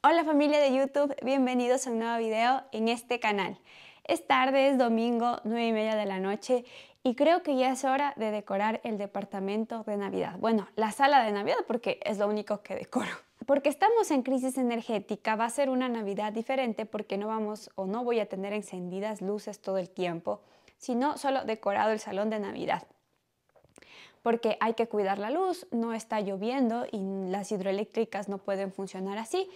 Hola familia de YouTube, bienvenidos a un nuevo video en este canal. Es tarde, es domingo, 9 y media de la noche y creo que ya es hora de decorar el departamento de Navidad. Bueno, la sala de Navidad porque es lo único que decoro. Porque estamos en crisis energética, va a ser una Navidad diferente porque no vamos o no voy a tener encendidas luces todo el tiempo, sino solo decorado el salón de Navidad porque hay que cuidar la luz, no está lloviendo y las hidroeléctricas no pueden funcionar así.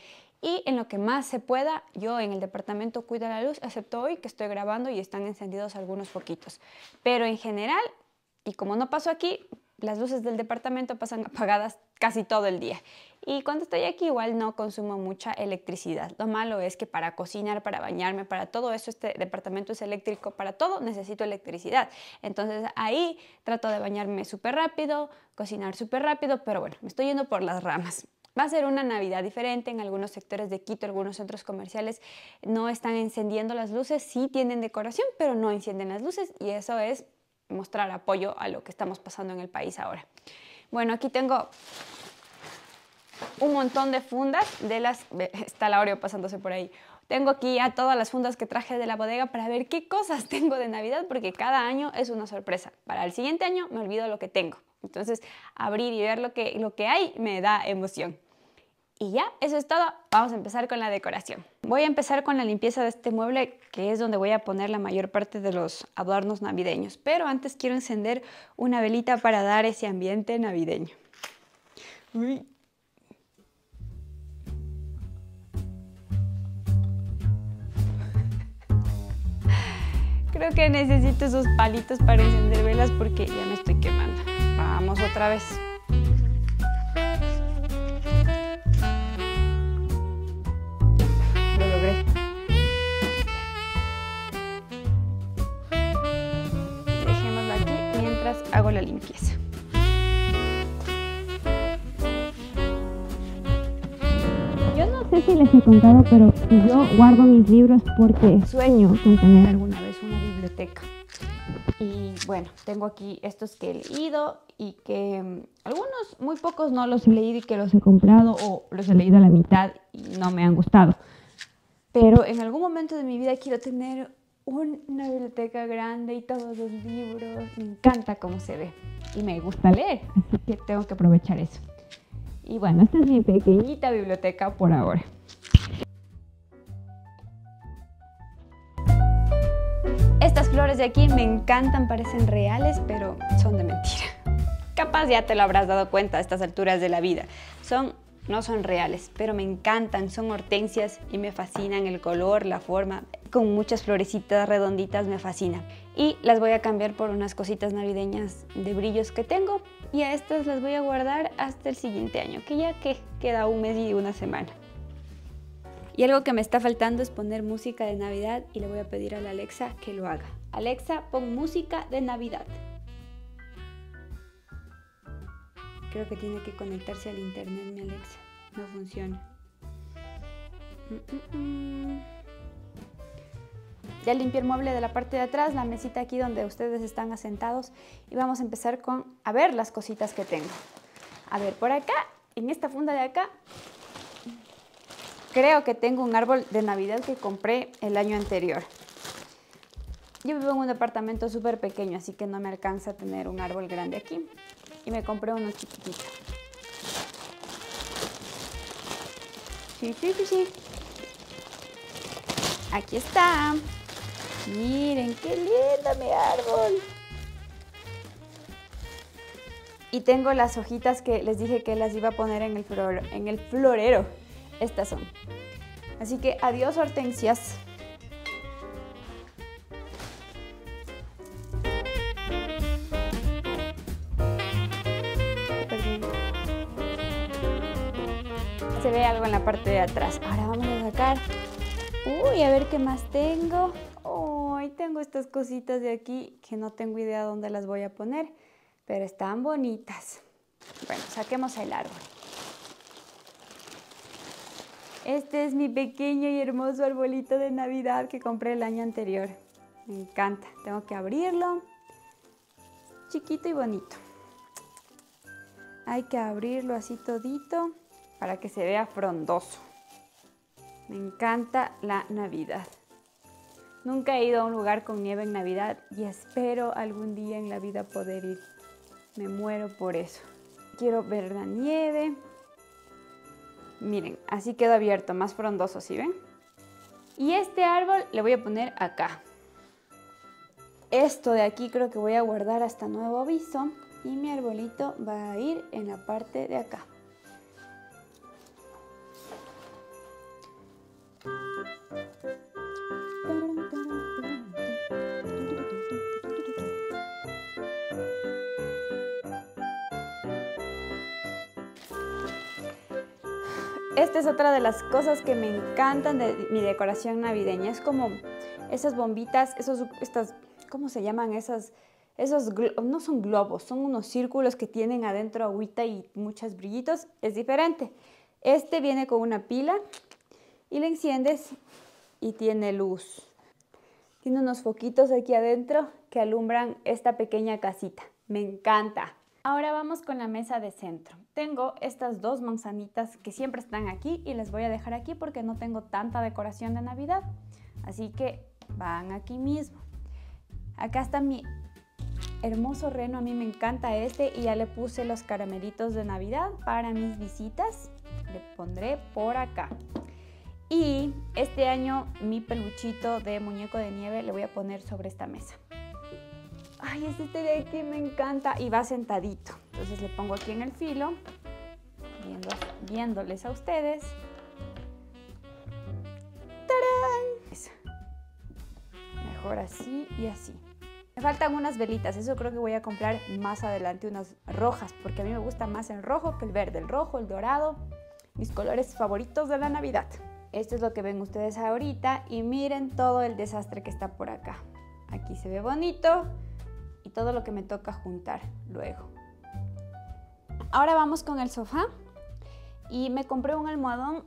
Y en lo que más se pueda, yo en el departamento cuido la luz, excepto hoy que estoy grabando y están encendidos algunos poquitos. Pero en general, y como no pasó aquí, las luces del departamento pasan apagadas casi todo el día. Y cuando estoy aquí igual no consumo mucha electricidad. Lo malo es que para cocinar, para bañarme, para todo eso, este departamento es eléctrico, para todo necesito electricidad. Entonces ahí trato de bañarme súper rápido, cocinar súper rápido, pero bueno, me estoy yendo por las ramas. Va a ser una Navidad diferente en algunos sectores de Quito, algunos centros comerciales no están encendiendo las luces, sí tienen decoración, pero no encienden las luces y eso es mostrar apoyo a lo que estamos pasando en el país ahora. Bueno, aquí tengo un montón de fundas de las... Está la Oreo pasándose por ahí. Tengo aquí ya todas las fundas que traje de la bodega para ver qué cosas tengo de Navidad porque cada año es una sorpresa. Para el siguiente año me olvido lo que tengo. Entonces, abrir y ver lo que, lo que hay me da emoción. Y ya, eso es todo. Vamos a empezar con la decoración. Voy a empezar con la limpieza de este mueble, que es donde voy a poner la mayor parte de los adornos navideños. Pero antes quiero encender una velita para dar ese ambiente navideño. Creo que necesito esos palitos para encender velas porque ya me estoy quemando. Vamos otra vez. Limpieza. Yo no sé si les he contado, pero yo guardo mis libros porque sueño con tener alguna vez una biblioteca. Y bueno, tengo aquí estos que he leído y que mm, algunos, muy pocos no los he leído y que los he comprado o los he leído a la mitad y no me han gustado. Pero en algún momento de mi vida quiero tener una biblioteca grande y todos los libros. Me encanta cómo se ve y me gusta leer, así que tengo que aprovechar eso. Y bueno, esta es mi pequeñita biblioteca por ahora. Estas flores de aquí me encantan, parecen reales, pero son de mentira. Capaz ya te lo habrás dado cuenta a estas alturas de la vida. Son, no son reales, pero me encantan, son hortensias y me fascinan el color, la forma. Con muchas florecitas redonditas me fascinan. Y las voy a cambiar por unas cositas navideñas de brillos que tengo. Y a estas las voy a guardar hasta el siguiente año, que ya que queda un mes y una semana. Y algo que me está faltando es poner música de Navidad y le voy a pedir a la Alexa que lo haga. Alexa, pon música de Navidad. Creo que tiene que conectarse al internet mi Alexa. No funciona. Mm, mm, mm. Ya limpié el mueble de la parte de atrás, la mesita aquí donde ustedes están asentados y vamos a empezar con a ver las cositas que tengo. A ver, por acá, en esta funda de acá, Creo que tengo un árbol de Navidad que compré el año anterior. Yo vivo en un departamento súper pequeño, así que no me alcanza a tener un árbol grande aquí. Y me compré uno chiquitito. Sí, sí, sí, sí. Aquí está. Miren, qué lindo mi árbol. Y tengo las hojitas que les dije que las iba a poner en el, florero estas son. Así que adiós hortensias. Se ve algo en la parte de atrás. Ahora vamos a sacar. Uy, a ver qué más tengo. Tengo estas cositas de aquí que no tengo idea dónde las voy a poner, pero están bonitas. Bueno, saquemos el árbol. Este es mi pequeño y hermoso arbolito de Navidad que compré el año anterior. Me encanta. Tengo que abrirlo. Chiquito y bonito. Hay que abrirlo así todito para que se vea frondoso. Me encanta la Navidad. Nunca he ido a un lugar con nieve en Navidad y espero algún día en la vida poder ir. Me muero por eso. Quiero ver la nieve. Miren, así quedó abierto, más frondoso, ¿sí ven? Y este árbol le voy a poner acá. Esto de aquí creo que voy a guardar hasta nuevo aviso y mi arbolito va a ir en la parte de acá. Esta es otra de las cosas que me encantan de mi decoración navideña. Es como esas bombitas, esos, estas, ¿cómo se llaman? Esas, esos, no son globos, son unos círculos que tienen adentro agüita y muchos brillitos. Es diferente. Este viene con una pila y le enciendes y tiene luz. Tiene unos foquitos aquí adentro que alumbran esta pequeña casita. Me encanta. Ahora vamos con la mesa de centro. Tengo estas dos manzanitas que siempre están aquí y les voy a dejar aquí porque no tengo tanta decoración de Navidad. Así que van aquí mismo. Acá está mi hermoso reno, a mí me encanta este y ya le puse los caramelitos de Navidad para mis visitas. Le pondré por acá. Y este año mi peluchito de muñeco de nieve le voy a poner sobre esta mesa ay, este de aquí me encanta y va sentadito. Entonces le pongo aquí en el filo, viéndoles a ustedes. ¡Tarán! Mejor así y así. Me faltan unas velitas, eso creo que voy a comprar más adelante, unas rojas, porque a mí me gusta más el rojo que el verde, el rojo, el dorado, mis colores favoritos de la Navidad. Esto es lo que ven ustedes ahorita y miren todo el desastre que está por acá. Aquí se ve bonito, y todo lo que me toca juntar luego. Ahora vamos con el sofá y me compré un almohadón,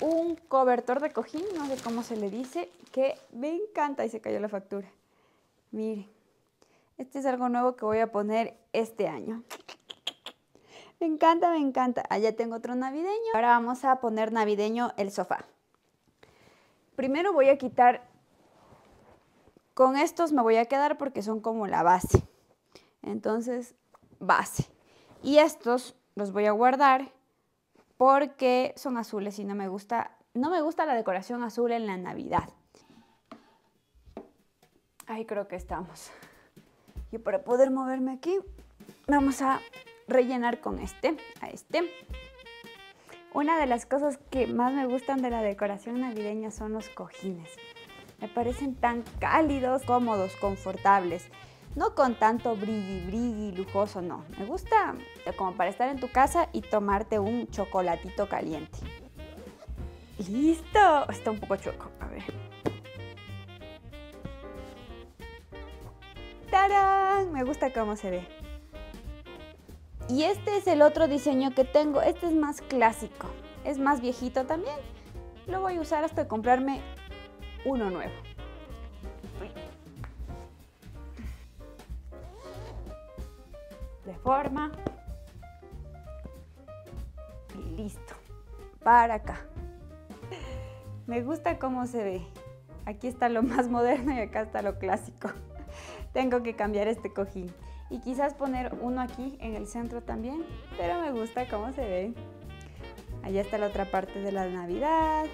un, cobertor de cojín, no sé cómo se le dice, que me encanta y se cayó la factura. Miren, este es algo nuevo que voy a poner este año. Me encanta, me encanta. Allá tengo otro navideño. Ahora vamos a poner navideño el sofá. Primero voy a quitar con estos me voy a quedar porque son como la base. Entonces, base. Y estos los voy a guardar porque son azules y no me gusta, no me gusta la decoración azul en la Navidad. Ahí creo que estamos. Y para poder moverme aquí, vamos a rellenar con este, a este. Una de las cosas que más me gustan de la decoración navideña son los cojines. Me parecen tan cálidos, cómodos, confortables. No con tanto brilli, brilli, lujoso, no. Me gusta como para estar en tu casa y tomarte un chocolatito caliente. ¡Listo! Está un poco choco. A ver. ¡Tarán! Me gusta cómo se ve. Y este es el otro diseño que tengo. Este es más clásico. Es más viejito también. Lo voy a usar hasta comprarme uno nuevo. Forma. Y listo. Para acá. Me gusta cómo se ve. Aquí está lo más moderno y acá está lo clásico. Tengo que cambiar este cojín. Y quizás poner uno aquí en el centro también, pero me gusta cómo se ve. Allá está la otra parte de la Navidad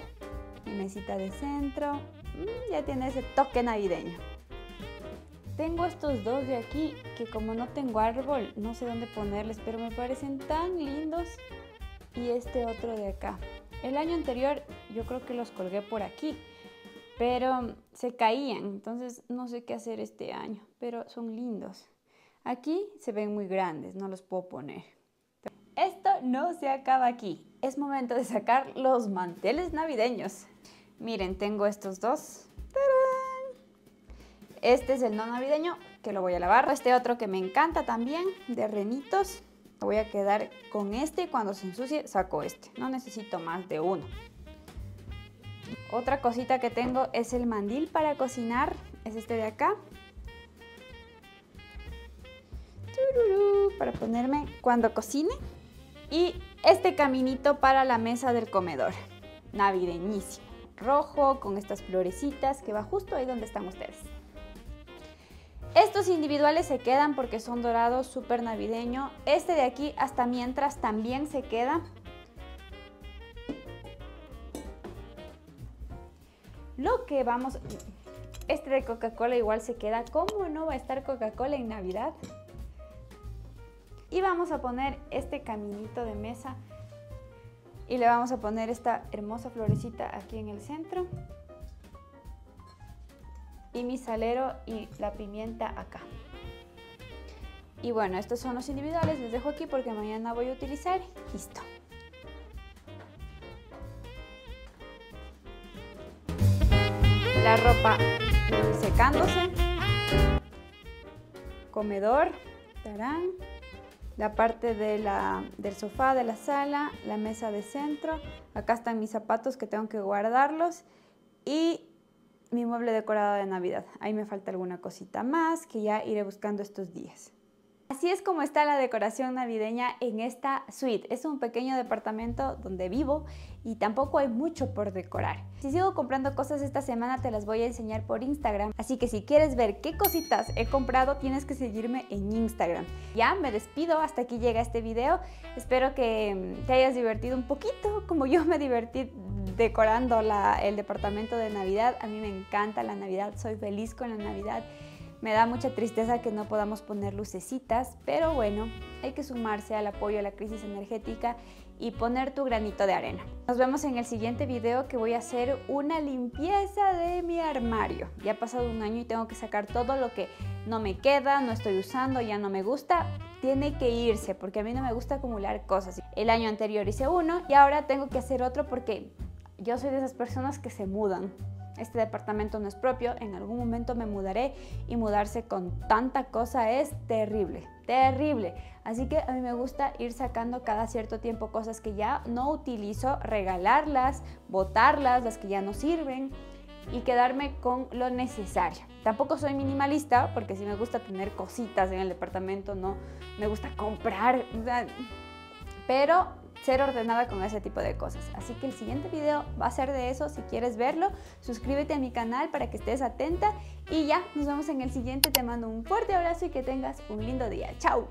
mi de centro, mm, ya tiene ese toque navideño. Tengo estos dos de aquí que como no tengo árbol, no sé dónde ponerles, pero me parecen tan lindos. Y este otro de acá. El año anterior yo creo que los colgué por aquí, pero se caían, entonces no sé qué hacer este año, pero son lindos. Aquí se ven muy grandes, no los puedo poner. Esto no se acaba aquí. Es momento de sacar los manteles navideños. Miren, tengo estos dos. Este es el no navideño, que lo voy a lavar. Este otro que me encanta también, de renitos. Voy a quedar con este cuando se ensucie saco este. No necesito más de uno. Otra cosita que tengo es el mandil para cocinar. Es este de acá. Para ponerme cuando cocine. Y este caminito para la mesa del comedor. navideñísimo. Rojo con estas florecitas que va justo ahí donde están ustedes. Estos individuales se quedan porque son dorados súper navideño. Este de aquí hasta mientras también se queda. Lo que vamos... Este de Coca-Cola igual se queda. ¿Cómo no va a estar Coca-Cola en Navidad? Y vamos a poner este caminito de mesa y le vamos a poner esta hermosa florecita aquí en el centro y mi salero y la pimienta acá. Y bueno, estos son los individuales, les dejo aquí porque mañana voy a utilizar. Listo. La ropa secándose. Comedor. Tarán la parte de la, del sofá de la sala, la mesa de centro. Acá están mis zapatos que tengo que guardarlos y mi mueble decorado de Navidad. Ahí me falta alguna cosita más que ya iré buscando estos días. Así es como está la decoración navideña en esta suite. Es un pequeño departamento donde vivo y tampoco hay mucho por decorar. Si sigo comprando cosas esta semana te las voy a enseñar por Instagram. Así que si quieres ver qué cositas he comprado tienes que seguirme en Instagram. Ya me despido, hasta aquí llega este video. Espero que mm, te hayas divertido un poquito como yo me divertí decorando el departamento de Navidad. A mí me encanta la Navidad, soy feliz con la Navidad. Me da mucha tristeza que no podamos poner lucecitas, pero bueno, hay que sumarse al apoyo a la crisis energética y poner tu granito de arena. Nos vemos en el siguiente video que voy a hacer una limpieza de mi armario. Ya ha pasado un año y tengo que sacar todo lo que no me queda, no estoy usando, ya no me gusta. Tiene que irse porque a mí no me gusta acumular cosas. El año anterior hice uno y ahora tengo que hacer otro porque yo soy de esas personas que se mudan. Este departamento no es propio, en algún momento me mudaré y mudarse con tanta cosa es terrible, terrible. Así que a mí me gusta ir sacando cada cierto tiempo cosas que ya no utilizo, regalarlas, botarlas, las que ya no sirven y quedarme con lo necesario. Tampoco soy minimalista porque sí me gusta tener cositas en el departamento, no me gusta comprar, pero ser ordenada con ese tipo de cosas. Así que el siguiente video va a ser de eso. Si quieres verlo, suscríbete a mi canal para que estés atenta. Y ya, nos vemos en el siguiente. Te mando un fuerte abrazo y que tengas un lindo día. ¡Chao!